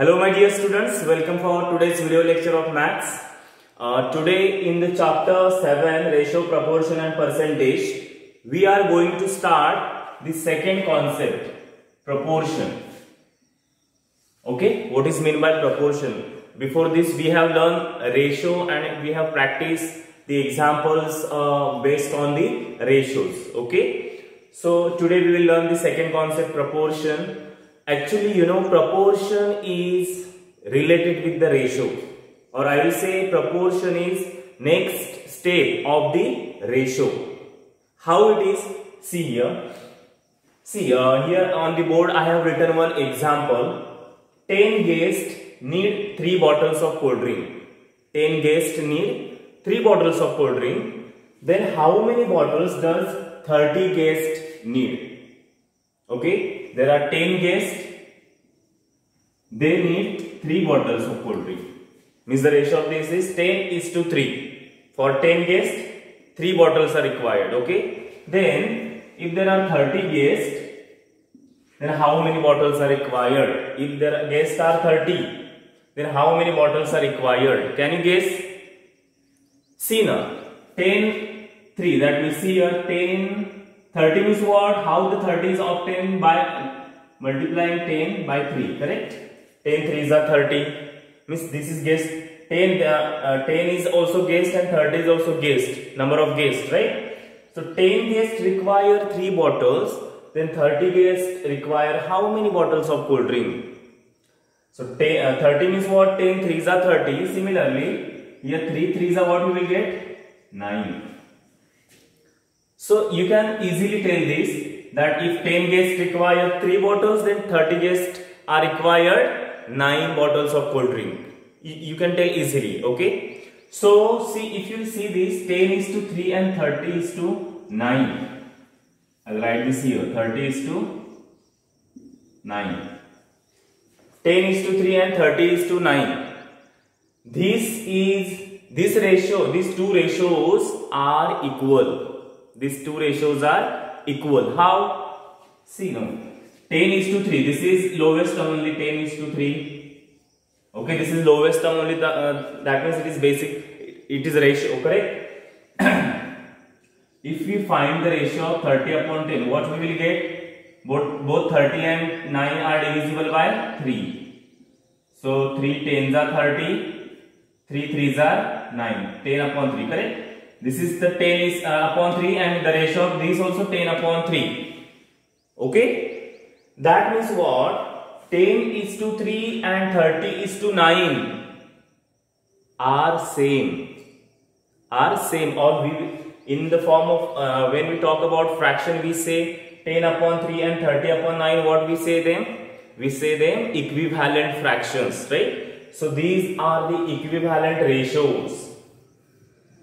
Hello my dear students, welcome for today's video lecture of maths. Uh, today in the chapter 7 ratio, proportion and percentage, we are going to start the second concept, proportion. Okay, what is meant by proportion? Before this we have learned ratio and we have practiced the examples uh, based on the ratios. Okay, so today we will learn the second concept, proportion actually you know proportion is related with the ratio or I will say proportion is next step of the ratio. How it is? See here. See uh, here on the board I have written one example. 10 guests need 3 bottles of cold drink. 10 guests need 3 bottles of cold drink. Then how many bottles does 30 guests need? Okay, there are 10 guests. They need 3 bottles of cold drink. Means the ratio of this is 10 is to 3. For 10 guests, 3 bottles are required. Okay. Then, if there are 30 guests, then how many bottles are required? If the guests are 30, then how many bottles are required? Can you guess? See now, 10, 3, that we see here 10, 30 means what? How the 30 is obtained by multiplying 10 by 3, correct? 10 3s are 30, means this is guessed. 10, uh, uh, 10 is also guessed and 30 is also guessed, number of guests, right? So 10 guests require 3 bottles, then 30 guests require how many bottles of cold drink? So 10, uh, 30 means what? 10 3s are 30. Similarly, here 3 3s are what we will get? 9. So you can easily tell this that if 10 guests require 3 bottles then 30 guests are required 9 bottles of cold drink. You, can tell easily okay. So see if you see this 10 is to 3 and 30 is to 9. I will write this here 30 is to 9. 10 is to 3 and 30 is to 9. This is this ratio, these two ratios are equal these two ratios are equal. How? See now. 10 is to 3. This is lowest term only 10 is to 3. Okay, this is lowest term only. The, uh, that means it is basic. It is ratio, correct? if we find the ratio of 30 upon 10, what we will get? Both, both 30 and 9 are divisible by 3. So 3 tens are 30, 3 threes are 9. 10 upon 3, correct? This is the 10 is uh, upon 3 and the ratio of this also 10 upon 3. Okay? That means what? 10 is to 3 and 30 is to 9 are same. Are same or we in the form of uh, when we talk about fraction we say 10 upon 3 and 30 upon 9 what we say them? We say them equivalent fractions right? So these are the equivalent ratios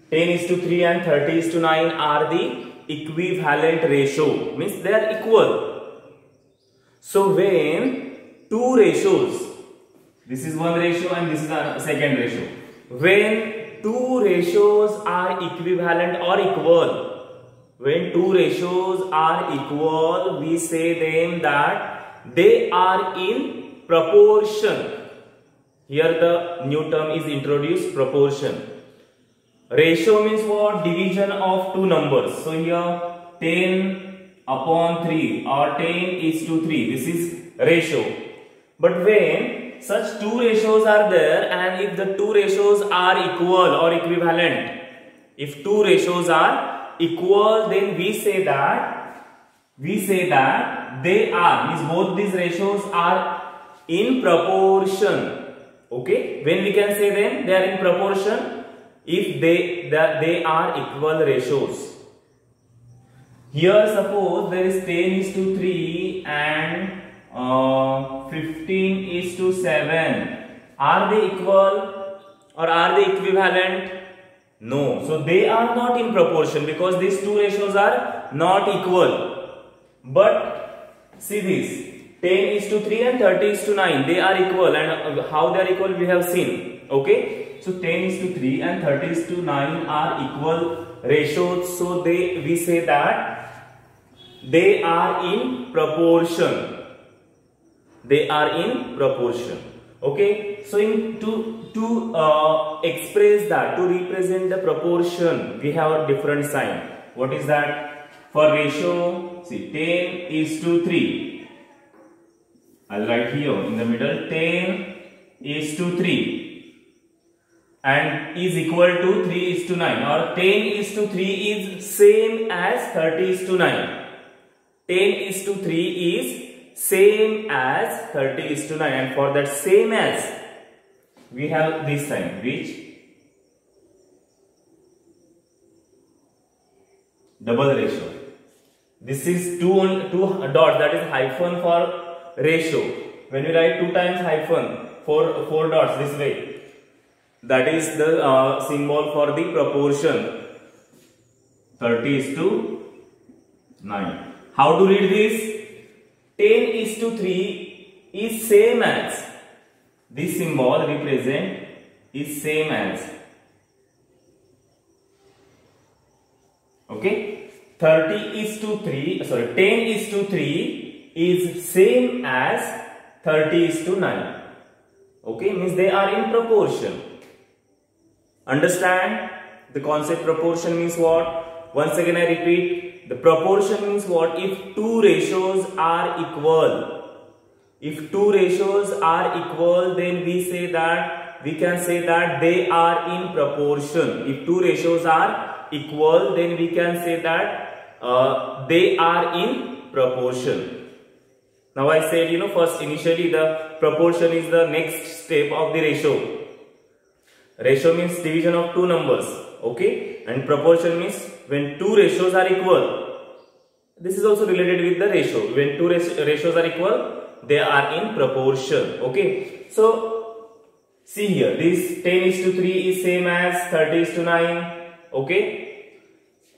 10 is to 3 and 30 is to 9 are the equivalent ratio means they are equal so when two ratios this is one ratio and this is a second ratio when two ratios are equivalent or equal when two ratios are equal we say them that they are in proportion here the new term is introduced proportion Ratio means what? Division of two numbers. So here 10 upon 3 or 10 is to 3. This is ratio. But when such two ratios are there and if the two ratios are equal or equivalent, if two ratios are equal then we say that we say that they are means both these ratios are in proportion okay when we can say them they are in proportion if they that they are equal ratios. Here suppose there is 10 is to 3 and uh, 15 is to 7. Are they equal or are they equivalent? No. So they are not in proportion because these two ratios are not equal. But see this 10 is to 3 and 30 is to 9. They are equal and how they are equal we have seen. Okay. So 10 is to 3 and 30 is to 9 are equal ratios. So they we say that they are in proportion. They are in proportion. Okay, so in to to uh, express that to represent the proportion, we have a different sign. What is that? For ratio, see 10 is to 3. I'll write here in the middle 10 is to 3 and is equal to 3 is to 9 or 10 is to 3 is same as 30 is to 9. 10 is to 3 is same as 30 is to 9 and for that same as we have this sign which double ratio. This is two, on, two dots that is hyphen for ratio. When you write 2 times hyphen, 4, four dots this way that is the uh, symbol for the proportion. 30 is to 9 how to read this? 10 is to 3 is same as. This symbol represent is same as. Okay? 30 is to 3 sorry 10 is to 3 is same as 30 is to 9 okay? Means they are in proportion Understand? The concept proportion means what? Once again I repeat, the proportion means what? If two ratios are equal. If two ratios are equal, then we say that, we can say that they are in proportion. If two ratios are equal, then we can say that uh, they are in proportion. Now I said, you know, first initially the proportion is the next step of the ratio. Ratio means division of two numbers. Okay. And proportion means when two ratios are equal. This is also related with the ratio. When two ratios are equal, they are in proportion. Okay. So, see here. This 10 is to 3 is same as 30 is to 9. Okay.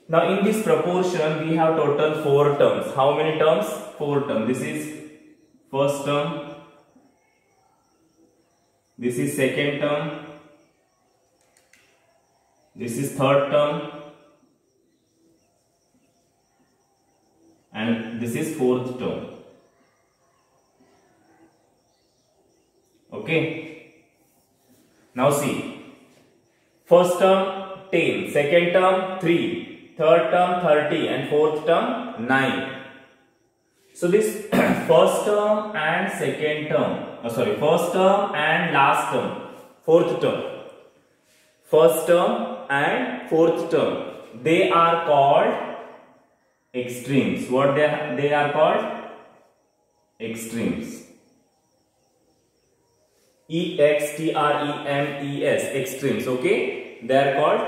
Now, in this proportion, we have total 4 terms. How many terms? 4 terms. This is first term. This is second term this is third term and this is fourth term. Okay. Now see. First term 10, second term 3, third term 30 and fourth term 9. So this first term and second term, oh sorry, first term and last term, fourth term. First term and fourth term. They are called extremes. What they, they are called? Extremes. E-X-T-R-E-M-E-S. Extremes. Okay. They are called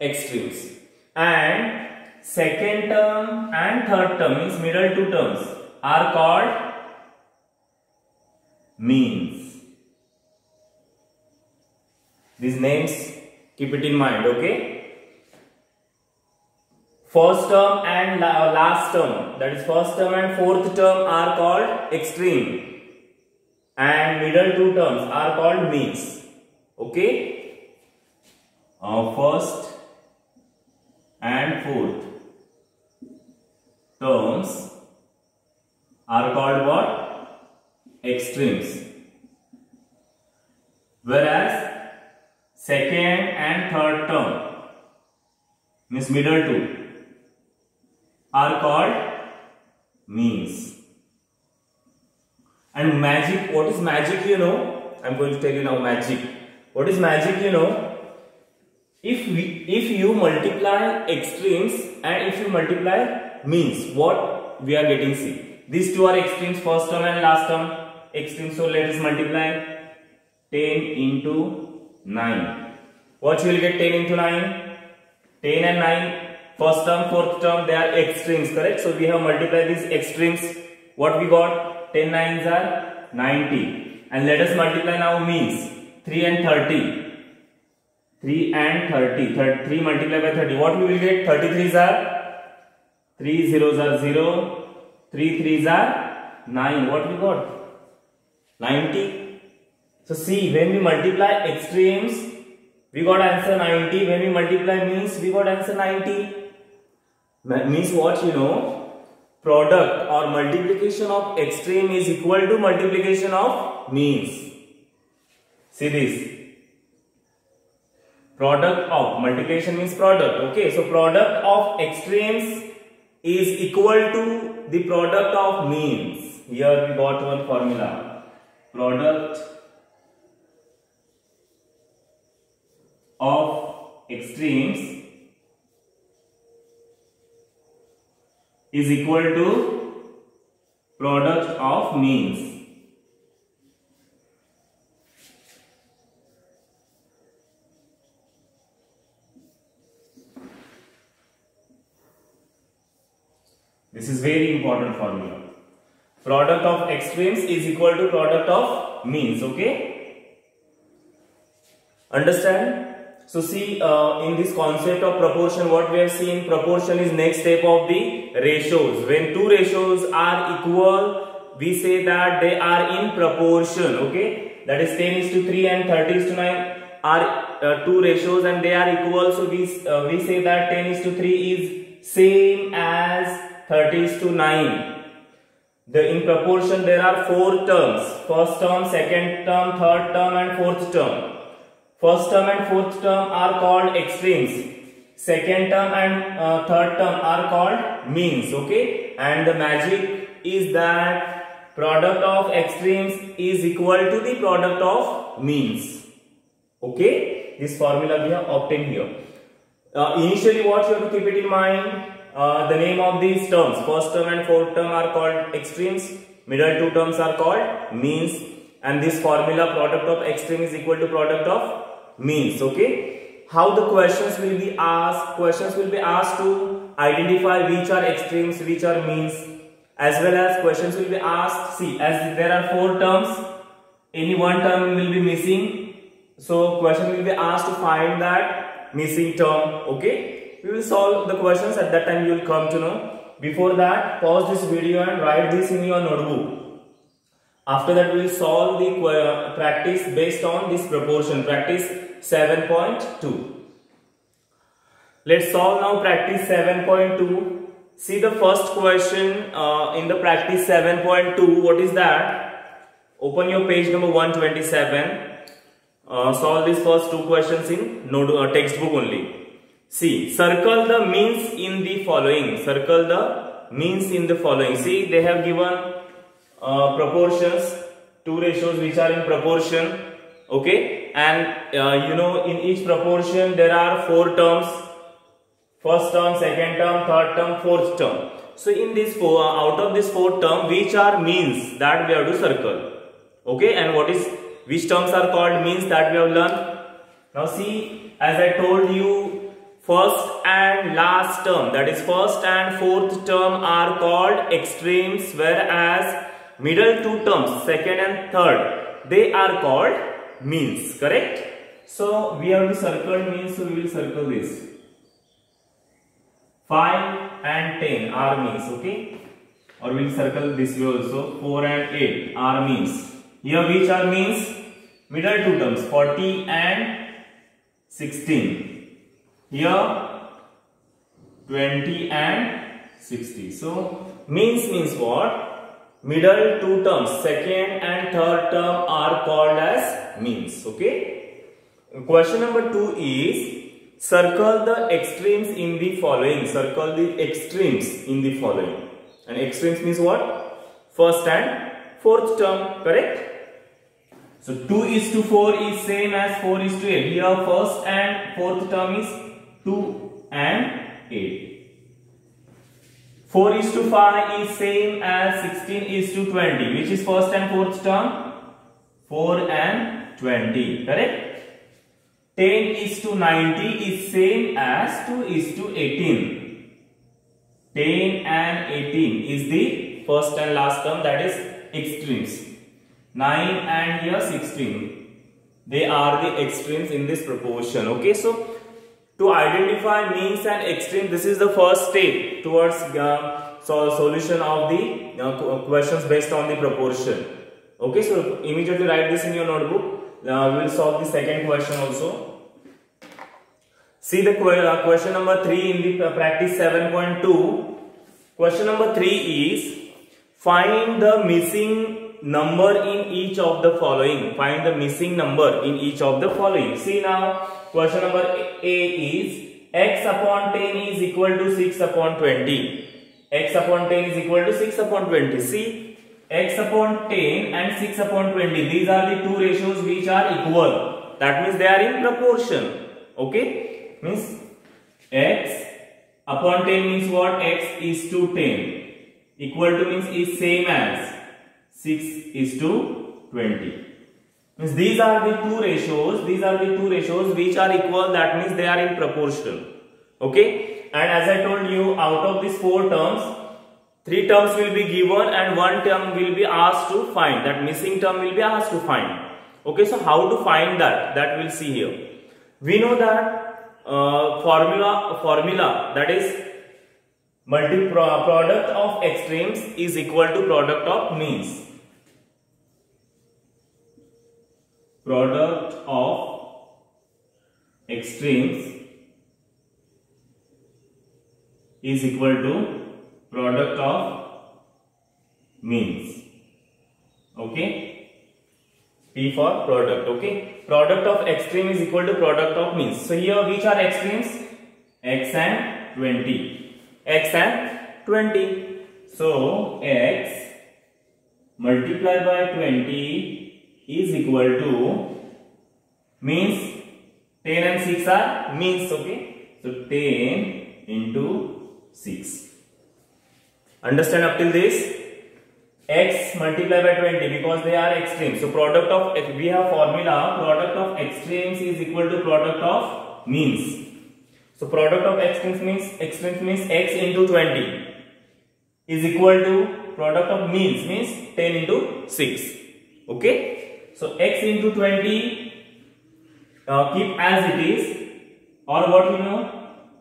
extremes. And second term and third term means middle two terms are called means. These names Keep it in mind, okay? First term and last term, that is first term and fourth term are called extreme. And middle two terms are called means. Okay? Uh, first and fourth terms are called what? Extremes. Whereas second and third term. Means middle two. Are called means. And magic what is magic you know? I'm going to tell you now magic. What is magic you know? If we if you multiply extremes and if you multiply means what we are getting see. These two are extremes first term and last term. Extremes so let us multiply 10 into 9. What you will get 10 into 9? 10 and 9. First term, fourth term, they are extremes, correct? So we have multiplied these extremes. What we got? 10 nines are 90. And let us multiply now means 3 and 30. 3 and 30. 3 multiplied by 30. What we will get? 33s are 3 zeros are 0. 3 3s are 9. What we got? 90. So see, when we multiply extremes, we got answer 90. When we multiply means, we got answer 90. Means what you know? Product or multiplication of extreme is equal to multiplication of means. see this product of multiplication means product okay so product of extremes is equal to the product of means here we got one formula product of extremes is equal to product of means This is very important formula. Product of extremes is equal to product of means. Okay. Understand? So see uh, in this concept of proportion what we have seen proportion is next step of the ratios. When two ratios are equal we say that they are in proportion. Okay. That is 10 is to 3 and 30 is to 9 are uh, two ratios and they are equal. So we, uh, we say that 10 is to 3 is same as 30 is to 9. The, in proportion there are four terms. First term, second term, third term and fourth term. First term and fourth term are called extremes. Second term and uh, third term are called means. Okay. And the magic is that product of extremes is equal to the product of means. Okay. This formula we have obtained here. Uh, initially what you have to keep it in mind uh, the name of these terms first term and fourth term are called extremes middle two terms are called means and this formula product of extreme is equal to product of means okay? How the questions will be asked questions will be asked to identify which are extremes which are means as well as questions will be asked. See as there are four terms any one term will be missing. So question will be asked to find that missing term okay? We will solve the questions. At that time you will come to know. Before that pause this video and write this in your notebook. After that we will solve the practice based on this proportion. Practice 7.2 let's solve now practice 7.2 see the first question uh, in the practice 7.2 what is that? Open your page number 127 uh, solve these first two questions in note, uh, textbook only. See, circle the means in the following. Circle the means in the following. See, they have given uh, proportions, two ratios which are in proportion. Okay, and uh, you know in each proportion there are four terms. First term, second term, third term, fourth term. So in this four, uh, out of this four term, which are means that we have to circle. Okay, and what is which terms are called means that we have learned. Now see, as I told you first and last term that is first and fourth term are called extremes whereas middle two terms second and third they are called means correct? So we have to circle means so we will circle this. 5 and 10 are means okay? Or we'll circle this way also. 4 and 8 are means. Here which are means? Middle two terms 40 and 16 here 20 and 60. So means means what? Middle two terms, second and third term are called as means. Okay. Question number two is circle the extremes in the following. Circle the extremes in the following. And extremes means what? First and fourth term. Correct? So 2 is to 4 is same as 4 is to 8. Here first and fourth term is 2 and 8. 4 is to 5 is same as 16 is to 20. Which is first and fourth term? 4 and 20. Correct? 10 is to 90 is same as 2 is to 18. 10 and 18 is the first and last term that is extremes. 9 and here 16. They are the extremes in this proportion. Okay, so to identify means and extremes, this is the first step towards uh, so solution of the uh, questions based on the proportion. Okay, so immediately write this in your notebook. Uh, we will solve the second question also. See the uh, question number 3 in the uh, practice 7.2. Question number 3 is find the missing number in each of the following. Find the missing number in each of the following. See now, question number A is x upon 10 is equal to 6 upon 20. x upon 10 is equal to 6 upon 20. See, x upon 10 and 6 upon 20. These are the two ratios which are equal. That means they are in proportion. Okay? Means x upon 10 means what? x is to 10. Equal to means is same as 6 is to 20. Means these are the two ratios, these are the two ratios which are equal, that means they are in proportion. Okay? And as I told you, out of these four terms, three terms will be given and one term will be asked to find. That missing term will be asked to find. Okay, so how to find that? That we'll see here. We know that uh, formula, formula that is multi product of extremes is equal to product of means. Product of extremes is equal to product of means. Okay? P for product okay? Product of extreme is equal to product of means. So here which are extremes? X and 20 x and 20 so x multiplied by 20 is equal to means 10 and 6 are means okay? So 10 into 6 understand up till this? X multiplied by 20 because they are extremes. So product of we have formula product of extremes is equal to product of means. So product of extremes means extremes means x into 20 is equal to product of means means 10 into 6 okay so x into 20 uh, keep as it is. Or what we know?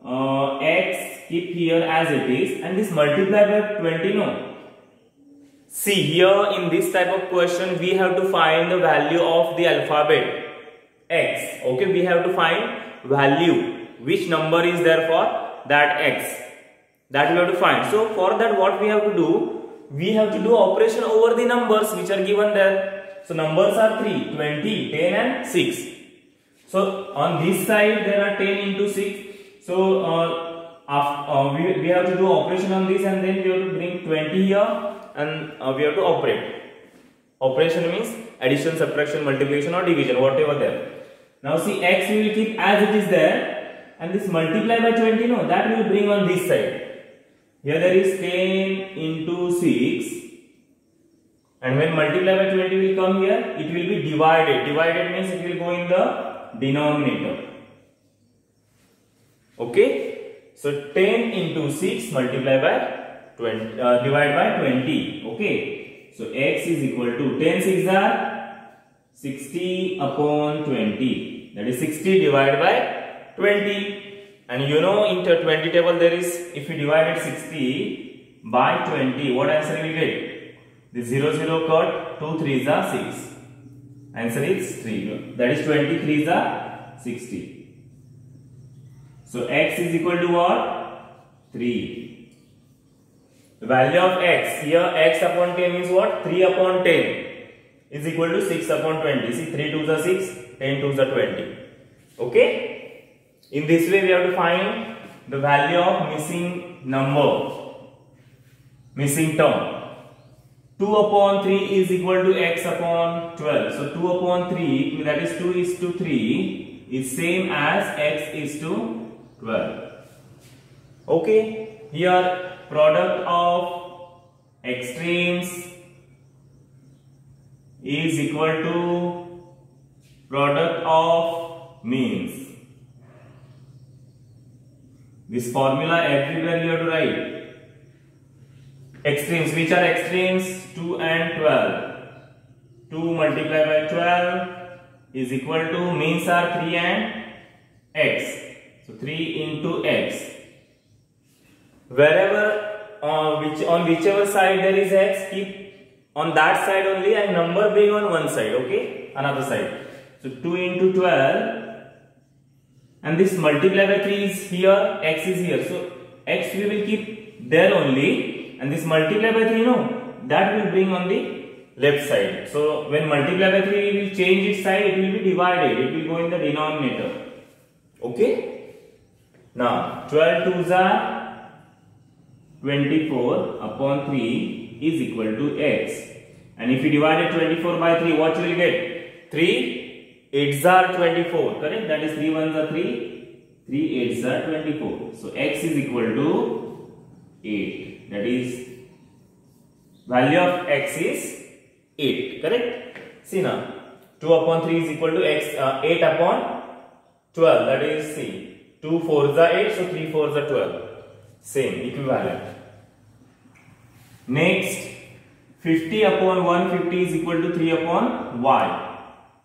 Uh, x keep here as it is. And this multiply by 20 no. See here in this type of question we have to find the value of the alphabet. X. Okay we have to find value. Which number is there for that x? That we have to find. So for that what we have to do? We have to do operation over the numbers which are given there so numbers are 3, 20, 10 and 6. So on this side there are 10 into 6. So uh, after, uh, we, we have to do operation on this and then we have to bring 20 here and uh, we have to operate. Operation means addition, subtraction, multiplication or division whatever there. Now see x we will keep as it is there and this multiply by 20 no that we will bring on this side. Here there is 10 into 6 and when multiply by 20 will come here it will be divided. Divided means it will go in the denominator. Okay? So 10 into 6 multiply by 20 uh, divide by 20 okay? So x is equal to 10 6 are 60 upon 20 that is 60 divided by 20 and you know in the 20 table there is if you divide 60 by 20 what answer will get the 0 0 cut 2 3s are 6. Answer is 3. That is 23 is are 60. So x is equal to what? 3. The value of x here x upon 10 means what? 3 upon 10 is equal to 6 upon 20. See 3 2s are 6, 10 2s are 20. Okay? In this way we have to find the value of missing number, missing term. 2 upon 3 is equal to x upon 12. So 2 upon 3 that is 2 is to 3 is same as x is to 12. Okay. Here product of extremes is equal to product of means. This formula everywhere you have to write extremes. Which are extremes? 2 and 12 2 multiplied by 12 is equal to means are 3 and x. So 3 into x. Wherever uh, which on whichever side there is x keep on that side only and number being on one side okay? Another side. So 2 into 12 and this multiply by 3 is here x is here. So x we will keep there only and this multiply by 3 you know that will bring on the left side. So when multiply by 3 it will change its side, it will be divided, it will go in the denominator. Okay? Now 12 twos are 24 upon 3 is equal to x. And if you divide 24 by 3, what you will get? 3 8s are 24, correct? That is 3 ones are 3, 3 8s are 24. So x is equal to 8. That is value of x is 8 correct? See now 2 upon 3 is equal to x uh, 8 upon 12 that is see 2 4s are 8 so 3 4s are 12 same equivalent. Next 50 upon 150 is equal to 3 upon y.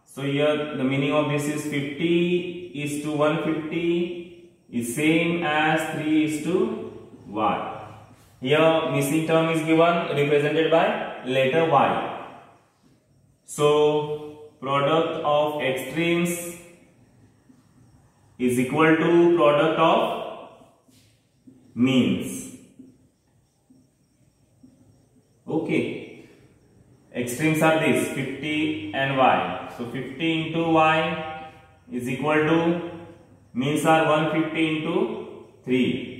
So here the meaning of this is 50 is to 150 is same as 3 is to y here missing term is given represented by letter y so, product of extremes is equal to product of means. Okay. Extremes are this 50 and y. So, 50 into y is equal to means are 150 into 3.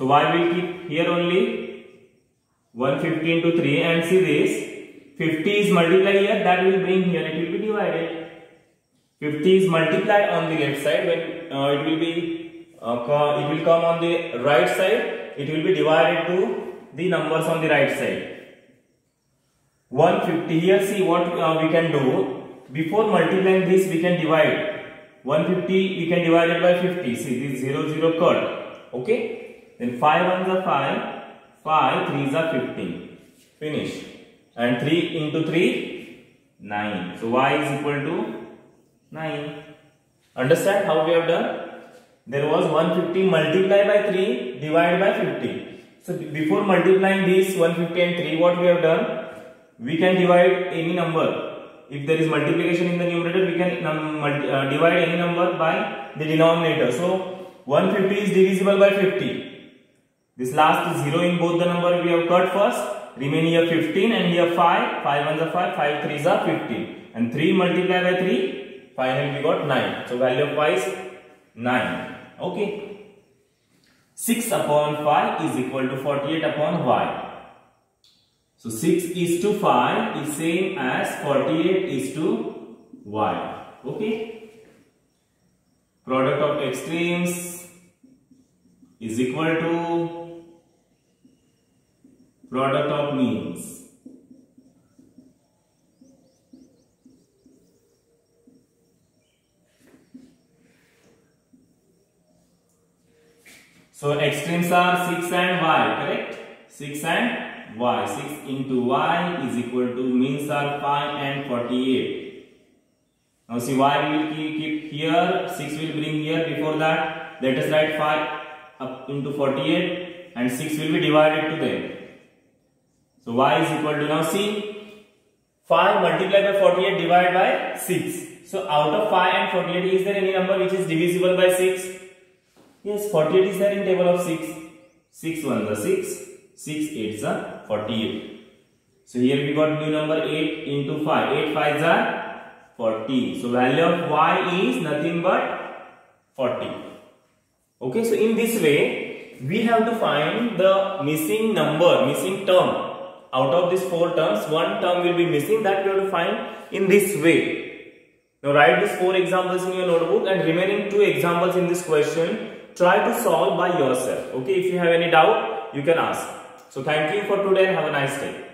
So, y will keep here only? 150 into 3 and see this. 50 is multiplied here that will bring here it will be divided. 50 is multiplied on the left side when uh, it will be uh, it will come on the right side it will be divided to the numbers on the right side. 150 here see what uh, we can do. Before multiplying this we can divide. 150 we can divide it by 50 see this 0 0 cut okay then 5 ones are 5 5 3s are 15 finish. And 3 into 3 9 so y is equal to 9 understand how we have done? There was 150 multiplied by 3 divided by 50 so before multiplying this 150 and 3 what we have done? We can divide any number. If there is multiplication in the numerator we can uh, divide any number by the denominator. So 150 is divisible by 50 this last 0 in both the number we have cut first. Remain here 15 and here 5. 5 ones are 5, 5 3s are 15. And 3 multiplied by 3, finally we got 9. So value of y is 9. Okay. 6 upon 5 is equal to 48 upon y. So 6 is to 5 is same as 48 is to y. Okay. Product of extremes is equal to product of means. So extremes are 6 and y, correct? 6 and y. 6 into y is equal to means are 5 and 48. Now see y will keep here, 6 will bring here before that. Let us write 5 up into 48 and 6 will be divided to them. So y is equal to now see 5 multiplied by 48 divided by 6. So out of 5 and 48 is there any number which is divisible by 6? Yes 48 is there in table of 6. 6 1 is 6, 6 8 is 48. So here we got new number 8 into 5. 8 5 are 40. So value of y is nothing but 40. Okay, so in this way we have to find the missing number, missing term out of these four terms, one term will be missing that we have to find in this way. Now write these four examples in your notebook and remaining two examples in this question, try to solve by yourself. Okay, if you have any doubt, you can ask. So thank you for today and have a nice day.